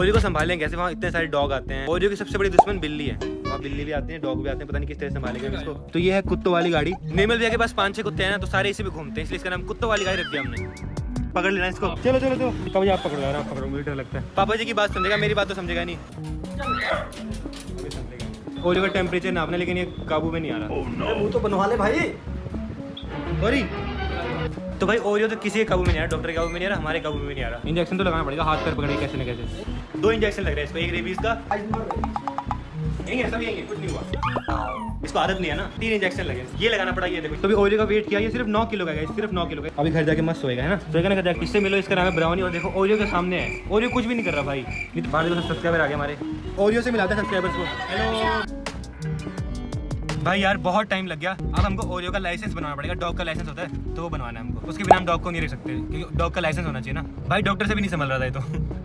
Oreo को संभालें कैसे वहाँ इतने सारे डॉग आते हैं। ओरियो की सबसे बड़ी दुश्मन बिल्ली है। वहाँ बिल्ली भी आती है डॉग भी आते हैं पता नहीं किस तरह संभालेंगे इसको। तो ये है कुत्तों वाली गाड़ी। नेमल भैया के पास पाँच छह कुत्ते हैं ना तो सारे इसी पे घूमते हैं इसलिए इसका नाम कुत्तों वाली गाड़ी रख दिया हमने। पकड़ लेना इसको। चलो चलो चलो। कभी आप पकड़ो यार आप पकड़ो मुझे डर लगता है। पापा जी की बात समझेगा मेरी बात तो समझेगा नहीं। ओरियो का टेम्परेचर नापना लेकिन ये काबू में नहीं आ रहा। मुँह तो बनवा ले भाई। तो भाई ओरियो तो किसी के काबू में नहीं आ रहा डॉक्टर के काबू में नहीं आ रहा हमारे काबू में नहीं आ रहा। इंजेक्शन तो लगाना पड़ेगा हाथ पैर पकड़े कैसे ना कैसे। दो इंजेक्शन लग रहे हैं इसको एक रेबीज का। यही है सब यही है कुछ नहीं हुआ। इसको आदत नहीं है ना तीन इंजेक्शन लगे। ये लगाना पड़ा ये देखो। तो भी ओरियो का वेट किया ये सिर्फ़ नौ किलो का है सिर्फ़ नौ किलो का अभी घर जाके मस्त होएगा है ना? सोएगा ना घर जाके इससे मिलो इसका नाम है ब्राउनी और देखो ओरियो के सामने है। ओरियो कुछ भी नहीं कर रहा भाई। नहीं तो पाँच सब्सक्राइबर आ गए हमारे। ओरियो से मिलाते हैं सब्सक्राइबर्स को। हेलो भाई यार, बहुत टाइम लग गया। अब हमको ओरियो का लाइसेंस बनाना पड़ेगा डॉग का लाइसेंस होता है तो वो बनवाना है हमको। उसके बिना हम डॉग को नहीं रख सकते, क्योंकि डॉग का लाइसेंस होना चाहिए ना। भाई डॉक्टर से भी नहीं संभल रहा था तो।